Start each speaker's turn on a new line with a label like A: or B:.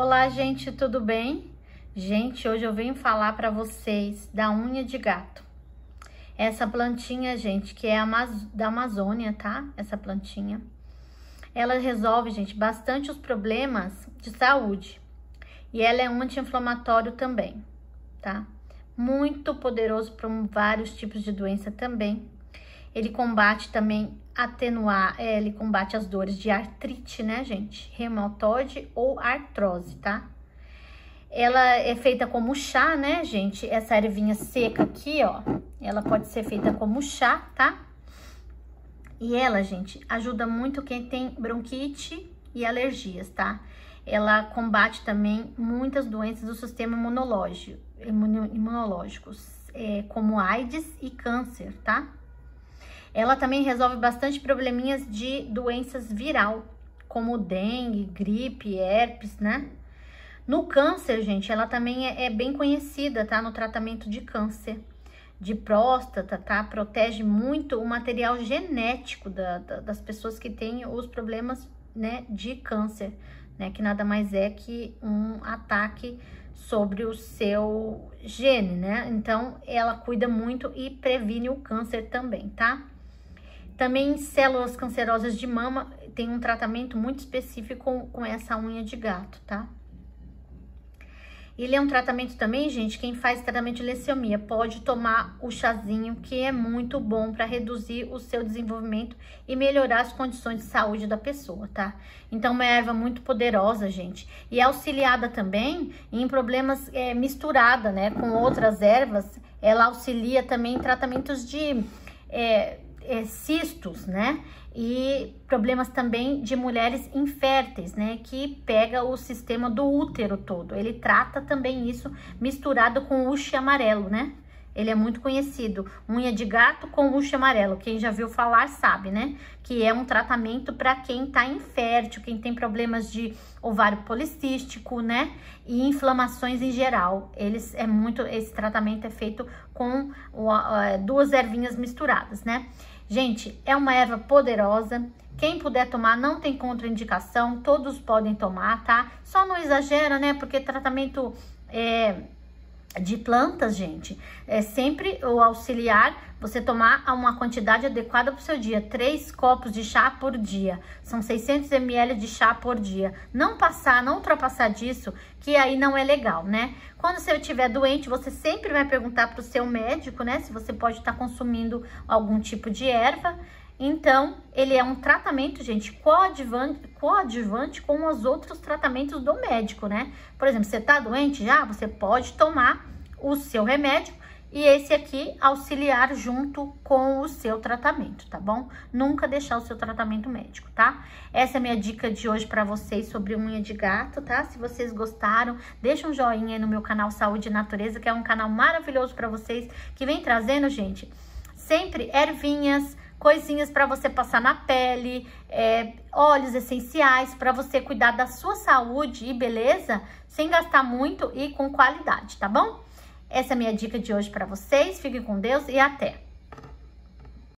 A: Olá, gente, tudo bem? Gente, hoje eu venho falar para vocês da unha de gato. Essa plantinha, gente, que é da Amazônia, tá? Essa plantinha. Ela resolve, gente, bastante os problemas de saúde. E ela é um anti-inflamatório também, tá? Muito poderoso para vários tipos de doença também. Ele combate também atenuar, é, ele combate as dores de artrite, né, gente? Reumatoide ou artrose, tá? Ela é feita como chá, né, gente? Essa ervinha seca aqui, ó, ela pode ser feita como chá, tá? E ela, gente, ajuda muito quem tem bronquite e alergias, tá? Ela combate também muitas doenças do sistema imunológico, imunológicos, é, como AIDS e câncer, tá? Ela também resolve bastante probleminhas de doenças viral, como dengue, gripe, herpes, né? No câncer, gente, ela também é, é bem conhecida, tá? No tratamento de câncer de próstata, tá? Protege muito o material genético da, da, das pessoas que têm os problemas, né, de câncer, né? Que nada mais é que um ataque sobre o seu gene, né? Então, ela cuida muito e previne o câncer também, tá? Também células cancerosas de mama tem um tratamento muito específico com, com essa unha de gato, tá? Ele é um tratamento também, gente, quem faz tratamento de leucemia pode tomar o chazinho, que é muito bom para reduzir o seu desenvolvimento e melhorar as condições de saúde da pessoa, tá? Então, uma erva muito poderosa, gente. E é auxiliada também em problemas é, misturada, né, com outras ervas. Ela auxilia também em tratamentos de... É, é, cistos, né? E problemas também de mulheres inférteis, né? Que pega o sistema do útero todo. Ele trata também isso misturado com o uxe amarelo, né? Ele é muito conhecido. Unha de gato com uxe amarelo. Quem já viu falar sabe, né? Que é um tratamento para quem tá infértil, quem tem problemas de ovário policístico, né? E inflamações em geral. Eles é muito esse tratamento é feito com uh, duas ervinhas misturadas, né? Gente, é uma erva poderosa. Quem puder tomar, não tem contraindicação, todos podem tomar, tá? Só não exagera, né? Porque tratamento é, de plantas, gente, é sempre o auxiliar você tomar uma quantidade adequada para o seu dia. Três copos de chá por dia. São 600 ml de chá por dia. Não passar, não ultrapassar disso, que aí não é legal, né? Quando você estiver doente, você sempre vai perguntar para o seu médico, né? Se você pode estar tá consumindo algum tipo de erva. Então, ele é um tratamento, gente, coadjuvante, coadjuvante com os outros tratamentos do médico, né? Por exemplo, você tá doente já, você pode tomar o seu remédio e esse aqui auxiliar junto com o seu tratamento, tá bom? Nunca deixar o seu tratamento médico, tá? Essa é a minha dica de hoje para vocês sobre unha de gato, tá? Se vocês gostaram, deixa um joinha aí no meu canal Saúde e Natureza, que é um canal maravilhoso para vocês, que vem trazendo, gente, sempre ervinhas, coisinhas para você passar na pele, é, óleos essenciais para você cuidar da sua saúde e beleza, sem gastar muito e com qualidade, tá bom? Essa é a minha dica de hoje para vocês. Fiquem com Deus e até!